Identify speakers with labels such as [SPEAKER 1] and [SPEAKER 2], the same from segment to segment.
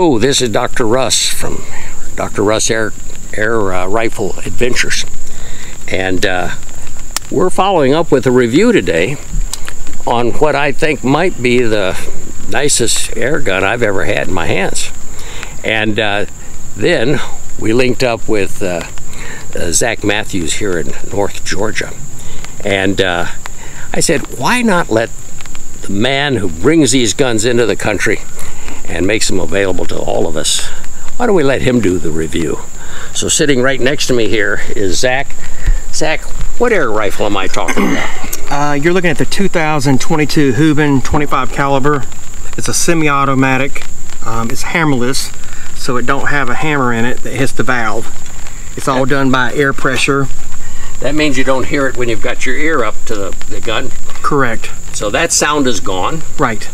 [SPEAKER 1] Hello, this is Dr. Russ from Dr. Russ Air, Air uh, Rifle Adventures. And uh, we're following up with a review today on what I think might be the nicest air gun I've ever had in my hands. And uh, then we linked up with uh, uh, Zach Matthews here in North Georgia. And uh, I said, why not let the man who brings these guns into the country and makes them available to all of us, why don't we let him do the review? So sitting right next to me here is Zach. Zach, what air rifle am I talking about?
[SPEAKER 2] Uh, you're looking at the 2022 Huben 25 caliber. It's a semi-automatic. Um, it's hammerless, so it don't have a hammer in it that hits the valve. It's all done by air pressure.
[SPEAKER 1] That means you don't hear it when you've got your ear up to the, the gun.
[SPEAKER 2] Correct.
[SPEAKER 1] So that sound is gone.
[SPEAKER 2] Right.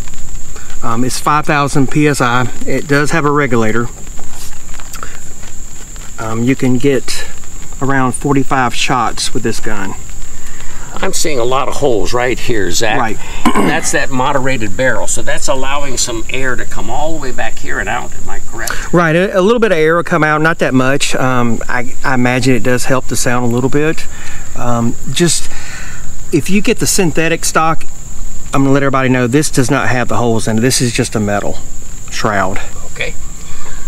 [SPEAKER 2] Um, it's 5,000 psi. It does have a regulator. Um, you can get around 45 shots with this gun.
[SPEAKER 1] I'm seeing a lot of holes right here, Zach.
[SPEAKER 2] Right.
[SPEAKER 1] that's that moderated barrel. So that's allowing some air to come all the way back here and out. Am I correct?
[SPEAKER 2] Right. A, a little bit of air will come out, not that much. Um, I, I, imagine it does help the sound a little bit. Um, just if you get the synthetic stock, I'm to let everybody know this does not have the holes in it. This is just a metal shroud.
[SPEAKER 1] Okay.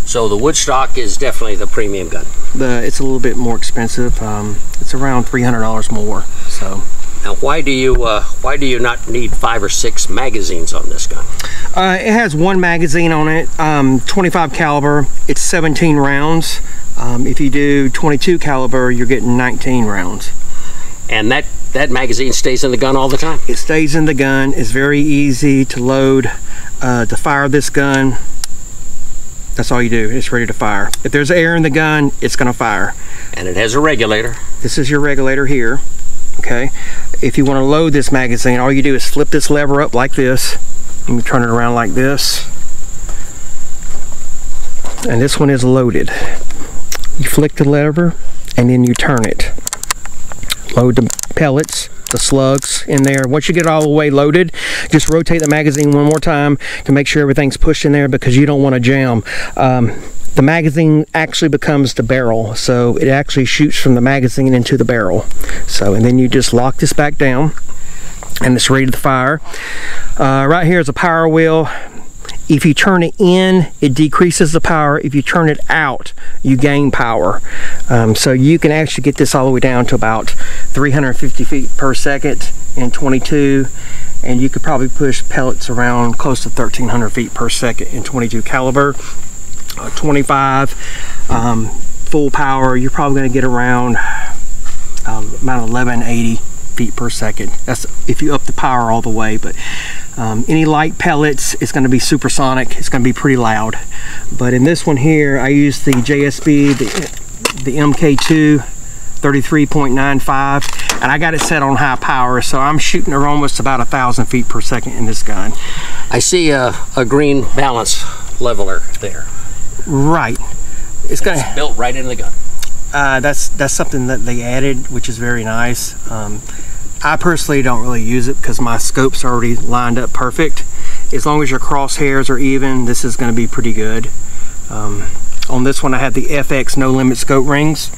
[SPEAKER 1] So the Woodstock is definitely the premium gun.
[SPEAKER 2] The it's a little bit more expensive. Um, it's around $300 more. So.
[SPEAKER 1] Now, why do you uh, why do you not need five or six magazines on this gun?
[SPEAKER 2] Uh, it has one magazine on it, um, 25 caliber. It's 17 rounds. Um, if you do 22 caliber, you're getting 19 rounds.
[SPEAKER 1] And that that magazine stays in the gun all the time?
[SPEAKER 2] It stays in the gun. It's very easy to load, uh, to fire this gun. That's all you do. It's ready to fire. If there's air in the gun, it's going to fire.
[SPEAKER 1] And it has a regulator.
[SPEAKER 2] This is your regulator here. Okay. If you want to load this magazine, all you do is flip this lever up like this. Let me turn it around like this. And this one is loaded. You flick the lever and then you turn it. Load the pellets, the slugs in there. Once you get it all the way loaded, just rotate the magazine one more time to make sure everything's pushed in there because you don't want to jam. Um, the magazine actually becomes the barrel so it actually shoots from the magazine into the barrel so and then you just lock this back down and it's ready to fire uh, right here is a power wheel if you turn it in, it decreases the power. If you turn it out, you gain power. Um, so you can actually get this all the way down to about 350 feet per second in 22 and you could probably push pellets around close to 1300 feet per second in 22 caliber. Uh, 25 um, full power, you're probably going to get around um, about 1180 feet per second. That's if you up the power all the way, but um, any light pellets, it's going to be supersonic. It's going to be pretty loud. But in this one here, I use the JSB, the, the MK2 33.95 and I got it set on high power so I'm shooting her almost about a thousand feet per second in this gun.
[SPEAKER 1] I see a, a green balance leveler there.
[SPEAKER 2] Right. It's,
[SPEAKER 1] going to built right into the gun.
[SPEAKER 2] Uh, that's that's something that they added, which is very nice. Um, I personally don't really use it because my scope's already lined up perfect. As long as your crosshairs are even, this is going to be pretty good. Um, on this one, I have the FX No Limit scope rings,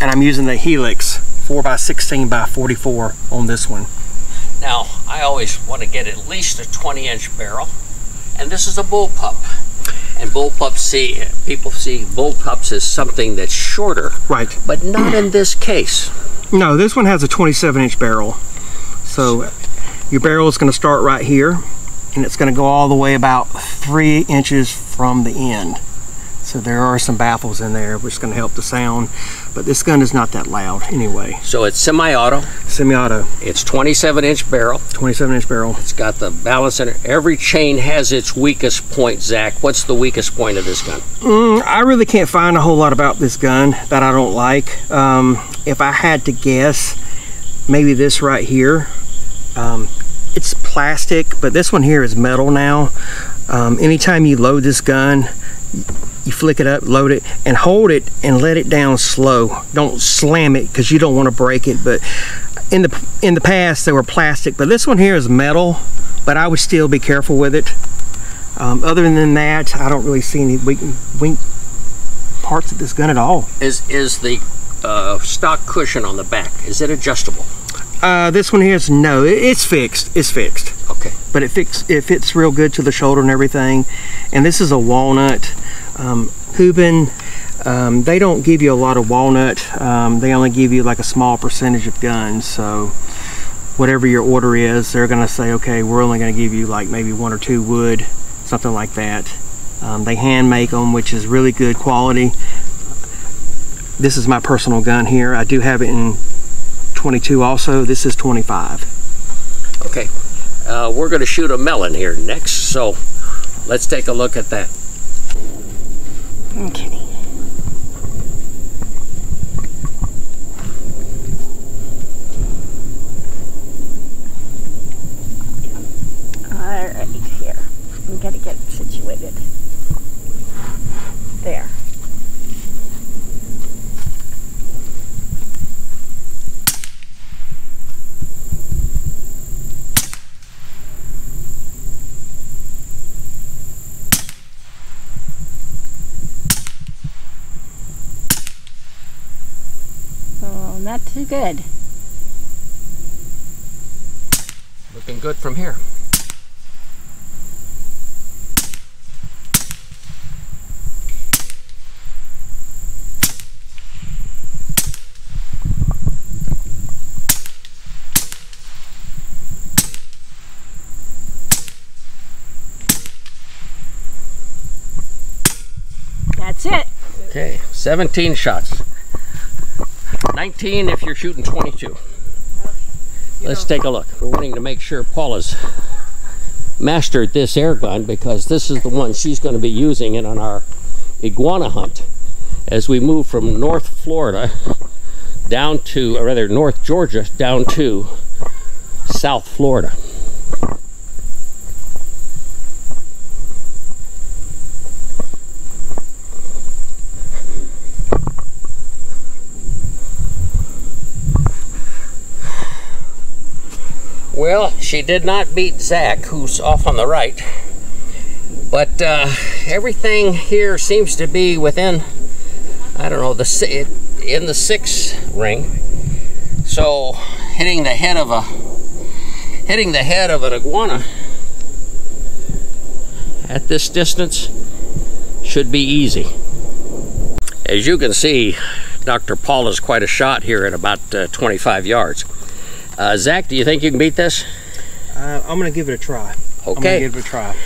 [SPEAKER 2] and I'm using the Helix 4x16 by 44 on this one.
[SPEAKER 1] Now, I always want to get at least a 20 inch barrel, and this is a bullpup. And bullpups see people see bullpups as something that's shorter,
[SPEAKER 2] right?
[SPEAKER 1] But not in this case.
[SPEAKER 2] No, this one has a 27 inch barrel. So your barrel is going to start right here and it's going to go all the way about three inches from the end. So there are some baffles in there which is going to help the sound, but this gun is not that loud anyway.
[SPEAKER 1] So it's semi-auto.
[SPEAKER 2] Semi-auto.
[SPEAKER 1] It's 27 inch barrel.
[SPEAKER 2] 27 inch barrel.
[SPEAKER 1] It's got the balance in it. Every chain has its weakest point, Zach. What's the weakest point of this gun?
[SPEAKER 2] Mm, I really can't find a whole lot about this gun that I don't like. Um, if I had to guess, maybe this right here. Um, it's plastic, but this one here is metal now. Um, anytime you load this gun, you flick it up, load it, and hold it and let it down slow. Don't slam it because you don't want to break it. But in the in the past they were plastic, but this one here is metal. But I would still be careful with it. Um, other than that, I don't really see any weak, weak parts of this gun at all.
[SPEAKER 1] Is is the uh, stock cushion on the back? Is it adjustable?
[SPEAKER 2] Uh, this one here is no, it, it's fixed. It's fixed,
[SPEAKER 1] Okay.
[SPEAKER 2] but it fix it fits real good to the shoulder and everything. And this is a walnut. Um, um, they don't give you a lot of walnut. Um, they only give you like a small percentage of guns. So whatever your order is, they're gonna say, okay, we're only gonna give you like maybe one or two wood, something like that. Um, they hand make them, which is really good quality. This is my personal gun here. I do have it in 22 also. This is 25.
[SPEAKER 1] Okay. Uh, we're going to shoot a melon here next, so let's take a look at that.
[SPEAKER 3] Okay. Alright, here. We gotta get it situated. There. Oh, not too good.
[SPEAKER 1] Looking good from here.
[SPEAKER 3] That's it.
[SPEAKER 1] Okay, 17 shots. 19 if you're shooting 22. Let's take a look. We're wanting to make sure Paula's mastered this air gun because this is the one she's going to be using it on our iguana hunt as we move from North Florida down to, or rather North Georgia down to South Florida. Well, she did not beat Zach, who's off on the right. But uh, everything here seems to be within, I don't know, the in the six ring. So hitting the head of a hitting the head of an iguana at this distance should be easy. As you can see, Dr. Paul is quite a shot here at about uh, 25 yards. Uh, Zach, do you think you can beat this?
[SPEAKER 2] Uh, I'm gonna give it a try.
[SPEAKER 1] Okay.
[SPEAKER 2] give it a try.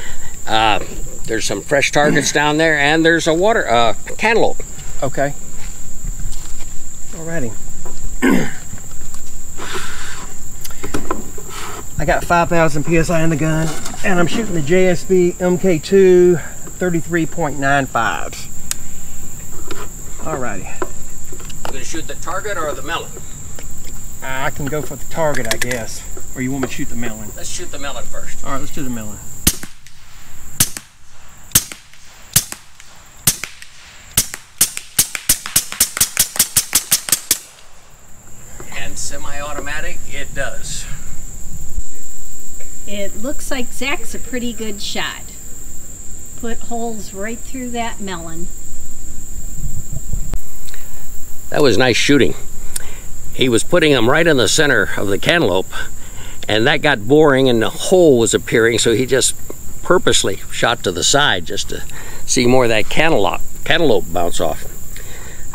[SPEAKER 1] Uh, there's some fresh targets down there, and there's a water uh, cantaloupe.
[SPEAKER 2] Okay. Alrighty. I got 5,000 psi in the gun, and I'm shooting the JSB MK2 33.95. Alrighty.
[SPEAKER 1] You gonna shoot the target or the melon?
[SPEAKER 2] Uh, I can go for the target, I guess. Or you want me to shoot the melon?
[SPEAKER 1] Let's shoot the melon first.
[SPEAKER 2] Alright, let's do the melon.
[SPEAKER 1] And semi-automatic, it does.
[SPEAKER 3] It looks like Zach's a pretty good shot. Put holes right through that melon.
[SPEAKER 1] That was nice shooting. He was putting them right in the center of the cantaloupe, and that got boring, and the hole was appearing. So he just purposely shot to the side just to see more of that cantaloupe cantaloupe bounce off.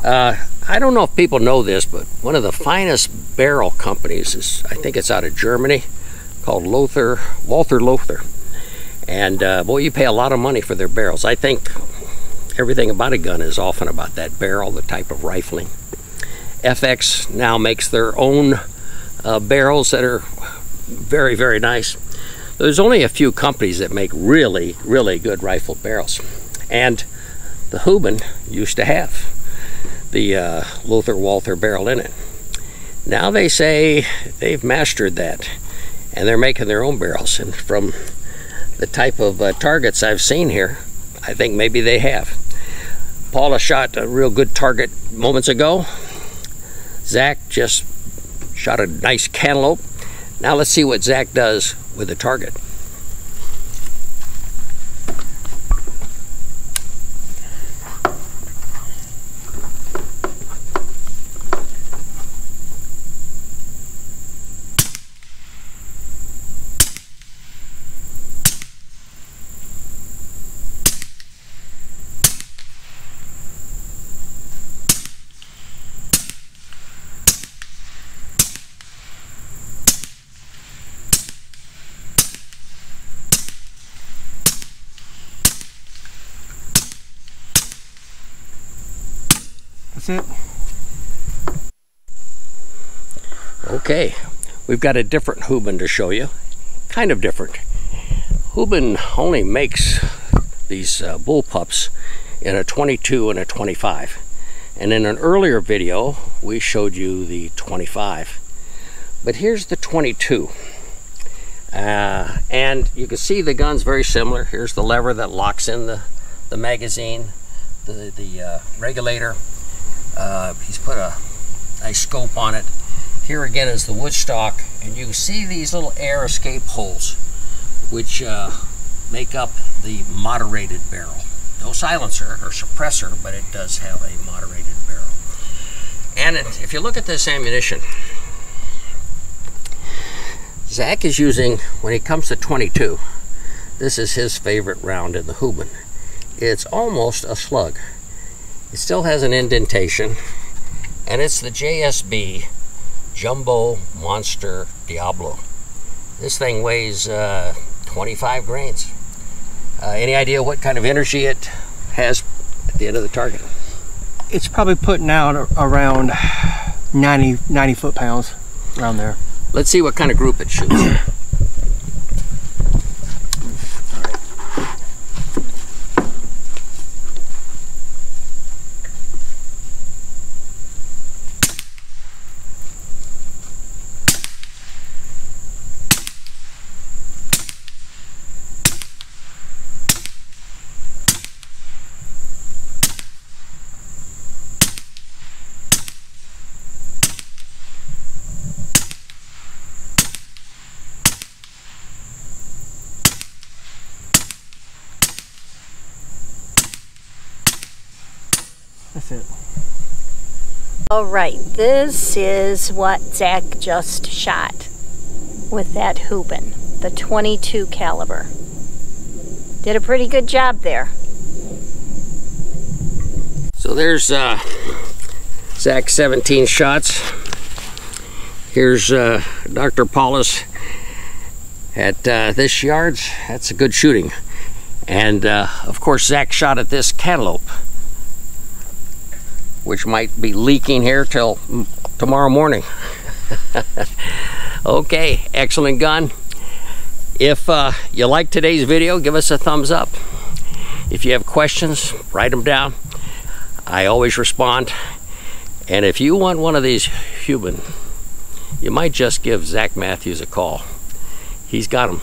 [SPEAKER 1] Uh, I don't know if people know this, but one of the finest barrel companies is, I think it's out of Germany, called Lothar, Walther Lothar. And uh, boy, you pay a lot of money for their barrels. I think everything about a gun is often about that barrel, the type of rifling. FX now makes their own uh, barrels that are very, very nice. There's only a few companies that make really, really good rifle barrels. And the Huben used to have the uh, Lothar Walther barrel in it. Now they say they've mastered that and they're making their own barrels. And from the type of uh, targets I've seen here, I think maybe they have. Paula shot a real good target moments ago. Zach just shot a nice cantaloupe. Now let's see what Zach does with the target.
[SPEAKER 2] That's it.
[SPEAKER 1] Okay, we've got a different Huben to show you. Kind of different. Huben only makes these uh, bull pups in a 22 and a 25. And in an earlier video, we showed you the 25. But here's the 22. Uh, and you can see the gun's very similar. Here's the lever that locks in the, the magazine, the, the uh, regulator. Uh, he's put a nice scope on it. Here again is the wood stock, and you can see these little air escape holes, which uh, make up the moderated barrel. No silencer or suppressor, but it does have a moderated barrel. And it, if you look at this ammunition, Zach is using, when he comes to 22, this is his favorite round in the Huben. It's almost a slug. It still has an indentation, and it's the JSB Jumbo Monster Diablo. This thing weighs uh, 25 grains. Uh, any idea what kind of energy it has at the end of the target?
[SPEAKER 2] It's probably putting out around 90, 90 foot pounds around there.
[SPEAKER 1] Let's see what kind of group it shoots.
[SPEAKER 2] That's it.
[SPEAKER 3] All right, this is what Zach just shot with that Huben, the 22 caliber. Did a pretty good job there.
[SPEAKER 1] So there's uh, Zach's 17 shots. Here's uh, Dr. Paulus at uh, this yards. That's a good shooting. And uh, of course, Zach shot at this cantaloupe, which might be leaking here till tomorrow morning. okay, excellent gun. If uh, you like today's video, give us a thumbs up. If you have questions, write them down. I always respond. And if you want one of these Huben, you might just give Zach Matthews a call. He's got them.